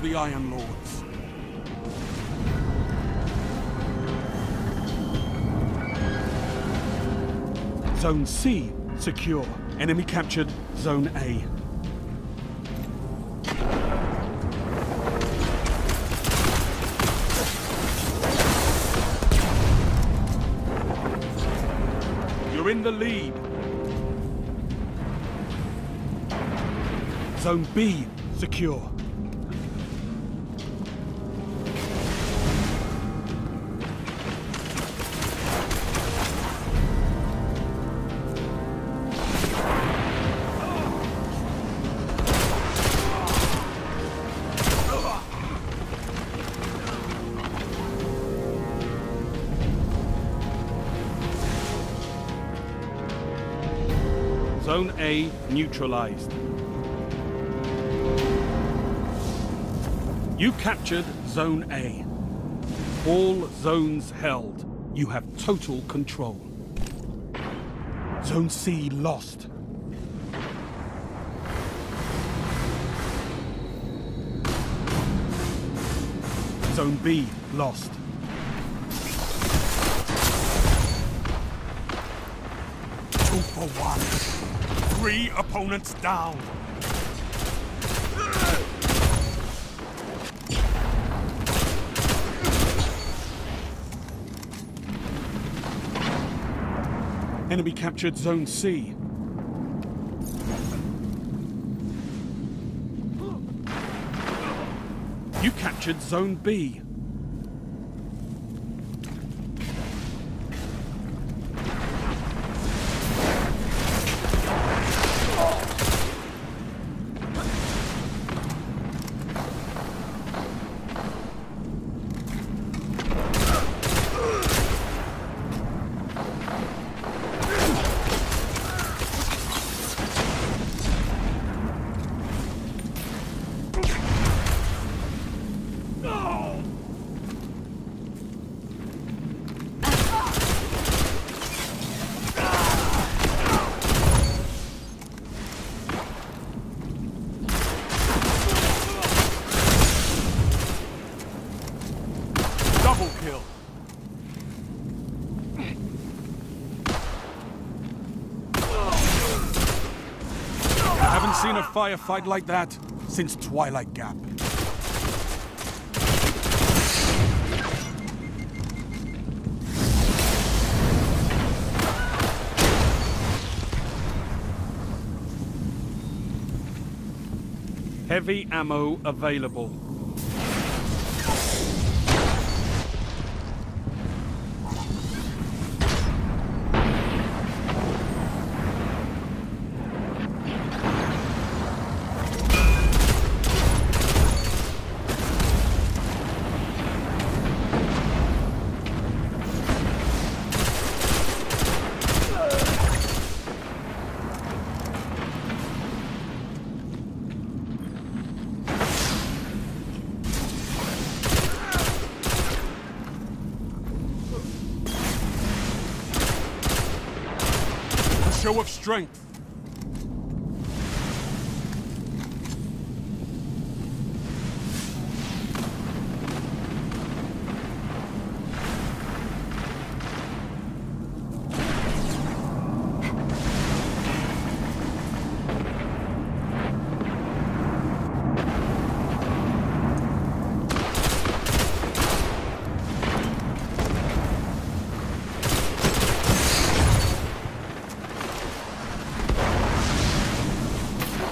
of the Iron Lords. Zone C secure. Enemy captured Zone A. You're in the lead. Zone B secure. Zone A neutralized. You captured Zone A. All zones held. You have total control. Zone C lost. Zone B lost. Two for one. Three opponents down. Enemy captured Zone C. You captured Zone B. firefight like that since Twilight Gap. Heavy ammo available. Strength.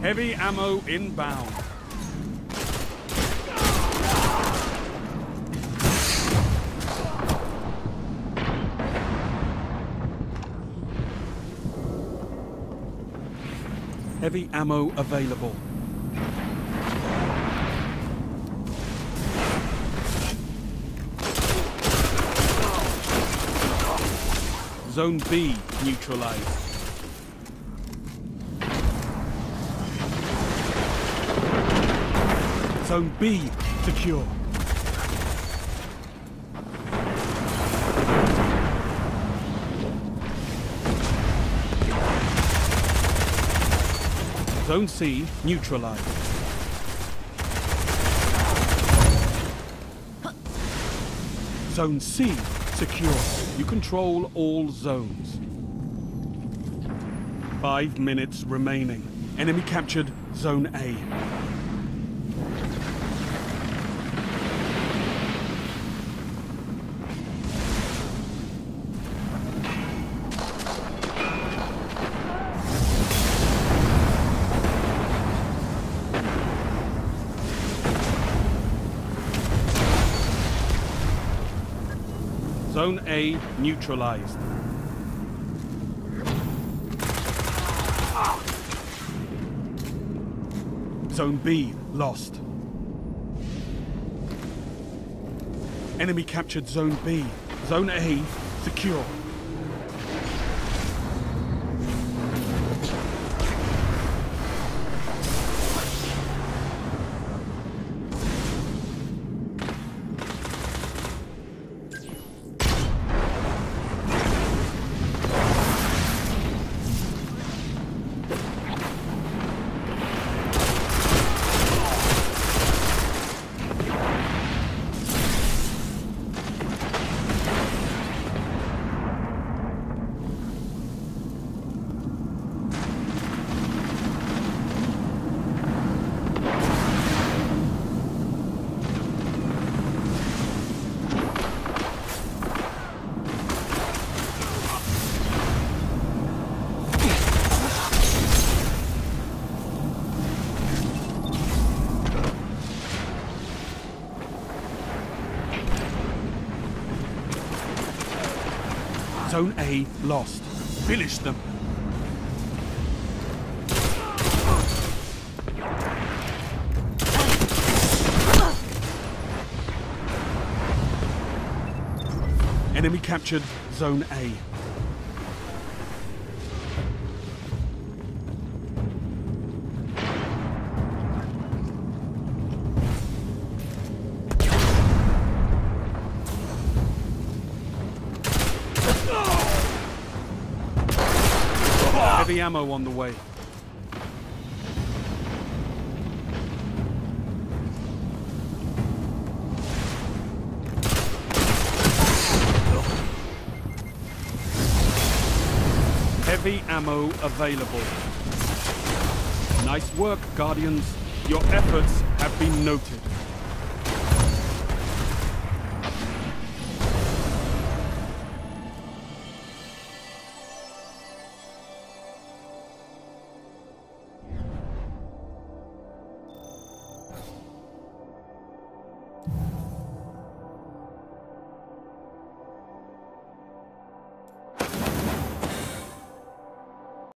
Heavy ammo inbound. Heavy ammo available. Zone B neutralized. Zone B secure. Zone C neutralized. Zone C secure. You control all zones. Five minutes remaining. Enemy captured Zone A. Zone A neutralized. Zone B lost. Enemy captured Zone B. Zone A secure. Zone A lost. Finish them. Enemy captured Zone A. Ammo on the way. Heavy ammo available. Nice work, Guardians. Your efforts have been noted.